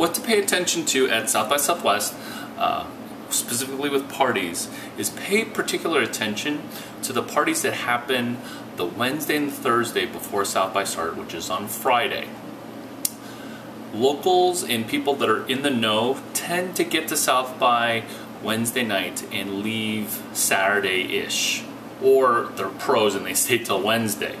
what to pay attention to at South by Southwest, uh, specifically with parties, is pay particular attention to the parties that happen the Wednesday and Thursday before South by start, which is on Friday. Locals and people that are in the know tend to get to South by Wednesday night and leave Saturday-ish. Or they're pros and they stay till Wednesday.